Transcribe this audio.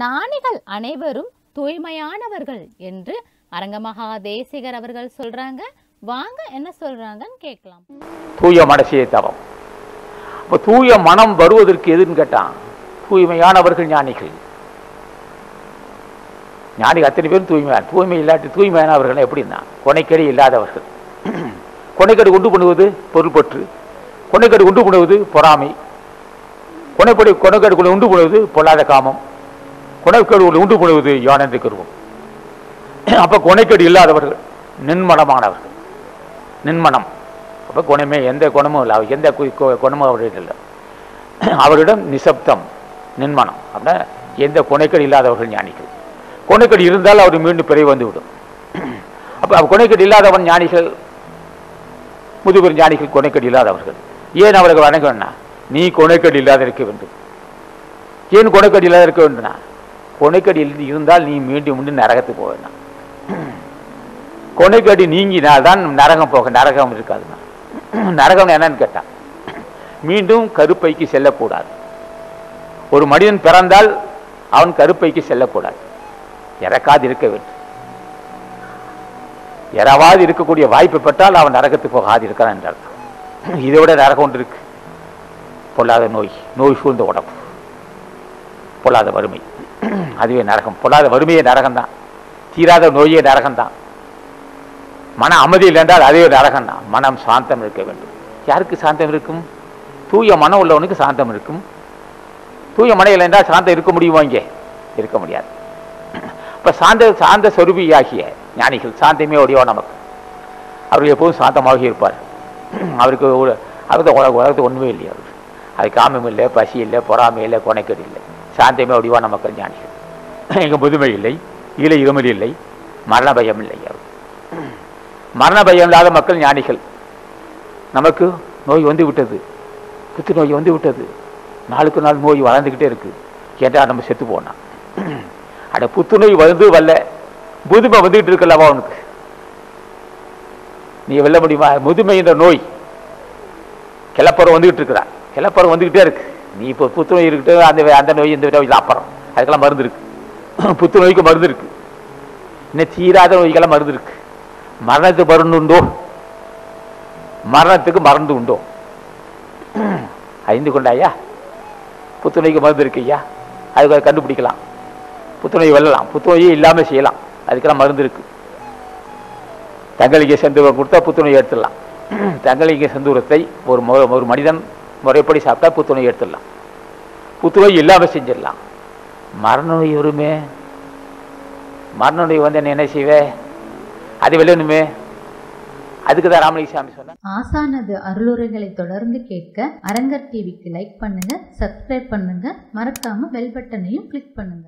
ஞானிகள் அனைவரும் தூய்மையானவர்கள் என்று அரங்கமகா தேசிகர் அவர்கள் சொல்றாங்க. வாங்க என்ன சொல்றாங்கன்னு கேட்கலாம். தூய மனசே தவம். அப்போ தூய மனம் வருவதற்கு எதுன்னு கேட்டான் தூய்மையானவர்கள் ஞானிகள். ஞானிகள் அத்தனை பேரும் தூய்மையான தூய்மை இல்லாட்டி தூய்மையானவர்கள் எப்படின்னா கொனைக்கடி இல்லாதவர்கள். கொனைக்கடி உண்டு பண்ணுவது பொருள்பற்று கொனைக்கடி உண்டு பண்ணுவது பொறாமை. கொனைப்படி கொனைக்கடி உண்டு பண்ணுவது பொல்லாத காமம். கொனைக்கடி உண்டு பண்ணுவது யானந்தி கருவம் அப்ப கொனைக்கடி இல்லாதவர்கள் நின்மனமானவர்கள். நின்மனம். அப்போ குணமே எந்த குணமும் இல்லை. எந்த குணமும் அவர்கிட்ட இல்லை. அவரிடம் நிசப்தம் நின்மனம். அப்படின்னா எந்த கொனைக்கடி இல்லாதவர்கள் ஞானிகள். கொனைக்கடி இருந்தால் அவர் மீண்டும் பிறகு வந்துவிடும். அப்போ குணைக்கடி கொனைக்கடி இல்லாதவன் ஞானிகள் முதுபெரும் ஞானிகள் கொனைக்கடி இல்லாதவர்கள். ஏன் அவர்கள் வணங்க நீ கொனைக்கடி இல்லாத இருக்க வேண்டும். ஏன் குணைக்கடி இல்லாத இருக்க வேண்டும்னா? கொனைக்கடியில் இருந்து- இருந்தால் நீ மீண்டும் மீண்டும் நரகத்துக்கு போக வேண்டாம். கொனைக்கடி நீங்கினால்தான் நரகம் போக நரகம் இருக்காதுன்னா நரகம் என்னன்னு கேட்டான். மீண்டும் கருப்பைக்கு செல்லக்கூடாது. ஒரு மனிதன் பிறந்தால் அவன் கருப்பைக்கு செல்லக்கூடாது. இறக்காது இருக்க வேண்டும். யாராவது இருக்கக்கூடிய வாய்ப்பு பெற்றால் அவன் நரகத்துக்கு போகாது இருக்கிறான் என்றார். இதை விட நரகம் ஒன்று இருக்கு. பொல்லாத நோய் நோய் சூழ்ந்த உடம்பு. பொல்லாத வறுமை. அதுவே நரகம். பொல்லாத வறுமையே நரகம்தான். தீராத நோயே நரகம்தான். மன அமைதி இல்லைன்றால் அதே நரகம் தான் மனம் சாந்தம் இருக்க வேண்டும். யாருக்கு சாந்தம் இருக்கும்? தூய மனம் உள்ளவனுக்கு சாந்தம் இருக்கும். தூய மனம் இல்லைன்றால் சாந்தம் இருக்க முடியுமா இங்கே? இருக்க முடியாது. இப்ப சாந்த சாந்த சொருபியாகிய ஞானிகள் சாந்தமே ஒடிவா நமக்கு? அவர் எப்போதும் சாந்தமாக இருப்பார். அவருக்கு அவருக்கு உலக உலகத்து ஒன்றுமே இல்லை அவர் அது காமம் இல்லை பசி இல்லை பொறாமை இல்லை கொனைக்கடி இல்லை. சாந்தமே ஒடிவா நமக்கு ஞானிகள். எங்க முதுமை இல்லை இலை இருமல் இல்லை மரண பயம் இல்லை அவர். மரண பயம் இல்லாத மக்கள் ஞானிகள். நமக்கு நோய் வந்து விட்டது. புத்துநோய் வந்து விட்டது. நாளுக்கு நாள் நோய் வளர்ந்துக்கிட்டே இருக்கு. கேட்டால் நம்ம செத்து போனா. அட புத்துணை வந்து வரல முதுமை வந்துகிட்டு இருக்கல்லவா உனக்கு? நீ வெல்ல முடியுமா? முதுமை என்ற நோய். கிளப்பறம் வந்துகிட்டு இருக்கிறா கிளப்பறம் வந்துகிட்டே இருக்கு. நீ இப்போ புத்துநோய் இருக்கட்டும் அந்த அந்த நோய் இந்த நோய் அப்புறம் அதுக்கெல்லாம் மருந்து இருக்கு. புத்துநோய்க்கு மருந்து இருக்கு. இன்னும் தீராத நோய்க்கெல்லாம் மருந்து இருக்கு. மரணத்துக்கு மருந்து உண்டோ? மரணத்துக்கு மருந்து உண்டோ? அறிந்து கொண்டாயா? புத்துநோய்க்கு மருந்து இருக்கு ஐயா. அதுக்கு அதை கண்டுபிடிக்கலாம். புத்துநோய் வெல்லலாம். புத்துநோயே இல்லாமல் செய்யலாம். அதுக்கெல்லாம் மருந்து இருக்கு. தங்களிகை செந்தூரம் கொடுத்தா புத்துநோய் எடுத்துடலாம். தங்களுக்கு செந்தூரத்தை ஒரு ஒரு மனிதன் முறைப்படி சாப்பிட்டா புத்துநோய் எடுத்துடலாம். புத்துநோய் இல்லாமல் செஞ்சிடலாம். மரணநோய் வருமே மரணநோய் வந்து என்ன என்ன செய்வே? அது விளையணுமே அதுக்கு தான் ராமலிங்க சாமி ஆசானது அருளுரைகளை தொடர்ந்து கேட்க அரங்கர் டிவிக்கு லைக் பண்ணுங்க சப்ஸ்கிரைப் பண்ணுங்க. மறக்காம பெல் பட்டனையும் கிளிக் பண்ணுங்க.